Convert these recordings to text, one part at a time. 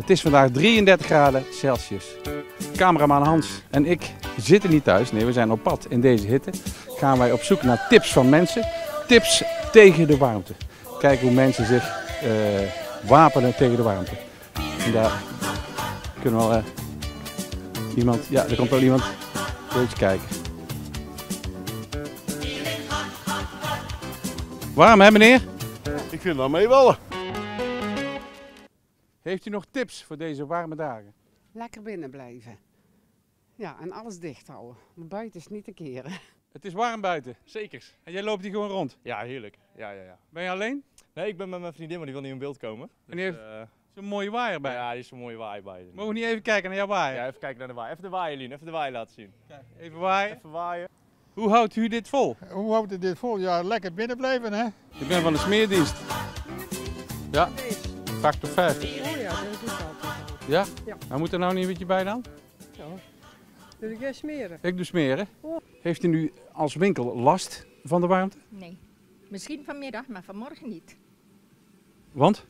Het is vandaag 33 graden Celsius. Cameraman Hans en ik zitten niet thuis. Nee, we zijn op pad in deze hitte. Gaan wij op zoek naar tips van mensen. Tips tegen de warmte. Kijken hoe mensen zich eh, wapenen tegen de warmte. Daar kunnen we wel eh, iemand... Ja, er komt wel iemand. Even kijken. Warm hè meneer? Ik vind dat meevallen. Heeft u nog tips voor deze warme dagen? Lekker binnen blijven. Ja, en alles dicht houden. Buiten is niet te keren. Het is warm buiten. zeker. En jij loopt hier gewoon rond? Ja, heerlijk. Ja, ja, ja. Ben je alleen? Nee, ik ben met mijn vriendin, maar die wil niet in beeld komen. En die dus, heeft eh, zo'n mooie waaier bij. Ja, die is een mooie waaier bij. Mogen we niet even kijken naar jouw waaier? Ja, even kijken naar de waaier. Even de waaier, Lien. Even de waaier laten zien. Kijk, even waaien. Even waaien. Hoe houdt u dit vol? Hoe houdt u dit vol? Ja, lekker binnen blijven, hè? Ik ben van de smeerdienst. Ja, 8 5. Ja? Ja. Maar moet er nou niet een beetje bij dan? Zo. Wil jij smeren? Ik doe smeren. Oh. Heeft u nu als winkel last van de warmte? Nee. Misschien vanmiddag, maar vanmorgen niet. Want?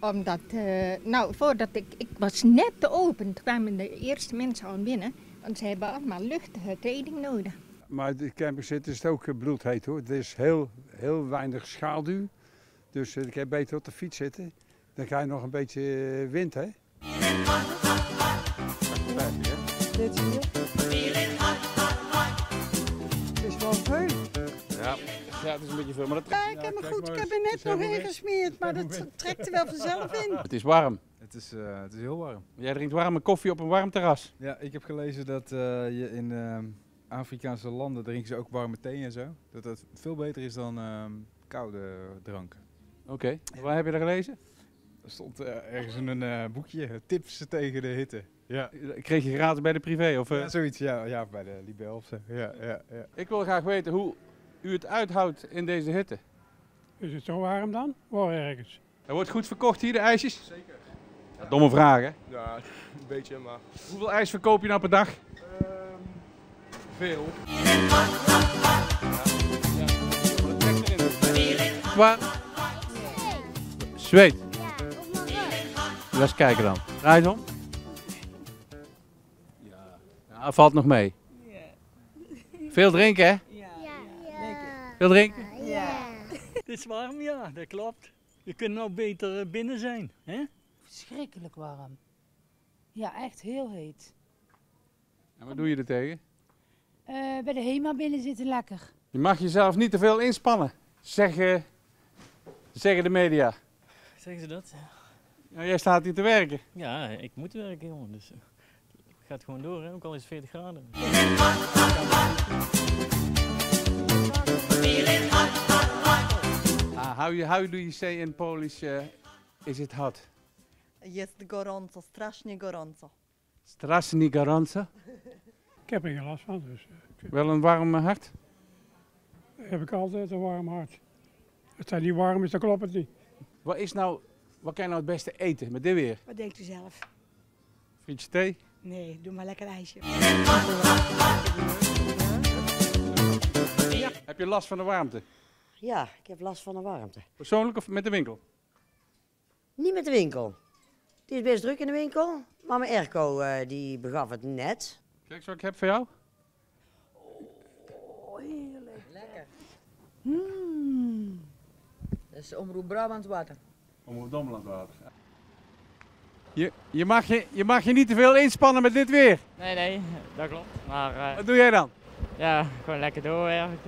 Omdat, eh, nou, voordat ik, ik was net te open, toen kwamen de eerste mensen al binnen. Want ze hebben allemaal luchtige kleding nodig. Maar de camping zit is het ook eh, bloedheet hoor. Het is heel, heel weinig schaduw. Dus eh, ik heb beter op de fiets zitten. Dan krijg je nog een beetje eh, wind hè. Factor 50, hè? Dit hier. Het is wel veel. Ja. ja, het is een beetje veel, maar dat Ja, ik heb me goed. Ik heb er net nog in gesmeerd, maar dat trekt er wel vanzelf in. Het is warm. Het is, eh, het is heel warm. Jij drinkt warme koffie op een warm terras. Ja, ik heb gelezen dat eh, je in ehm, Afrikaanse landen drinken ze ook warme thee en zo. Dat dat veel beter is dan ehm, koude dranken. Oké. Waar heb je dat gelezen? Er stond eh, ergens in een eh, boekje, tips tegen de hitte. Ja. Kreeg je gratis bij de privé? Of, eh? ja, zoiets. Ja, ja, bij de Libel of zo. Ja, ja, ja. Ik wil graag weten hoe u het uithoudt in deze hitte. Is het zo warm dan? Waar ergens? Er wordt goed verkocht hier, de ijsjes? Zeker. Ja, domme vraag, hè? Ja, een beetje, maar... Hoeveel ijs verkoop je nou per dag? Veel. Waar? Zweet. Laat eens kijken dan. Draai om. Ja. ja, valt nog mee. Veel drinken, hè? Veel drinken? Het is warm, ja, dat klopt. Je kunt nou beter eh, binnen zijn. Hè? Verschrikkelijk warm. Ja, echt heel heet. En wat doe je er tegen? Eh, bij de HEMA binnen zitten lekker. Je mag jezelf niet te veel inspannen, zeggen, zeggen de media. Zeggen ze dat? Nou, jij staat hier te werken. Ja, ik moet werken, jongen. Dus eh, gaat gewoon door, hè? ook al is het 40 graden. Ah, how, you, how do you say in Polish, uh, is it hot? Jest gorąco, strasznie gorąco. Strasznie gorąco? Ik heb er geen last van, dus eh, Wel een warm hart? heb ik altijd een warm hart. Als het niet warm is, dan klopt het niet. Wat is nou, wat kan je nou het beste eten met dit weer? Wat denkt u zelf? Frietje thee? Nee, doe maar lekker ijsje. Heb je last van de warmte? Ja, ik heb last van de warmte. Persoonlijk of met de winkel? Niet met de winkel. Die is best druk in de winkel. Maar mijn airco eh, die begaf het net. Kijk wat ik heb voor jou. Lekker. Hmm. Dat is Omroep Brabant Water. Om op Dommeland water. Je, je, mag je, je mag je niet te veel inspannen met dit weer. Nee, nee, dat klopt. Maar eh, Wat doe jij dan? ja, gewoon lekker doorwerken.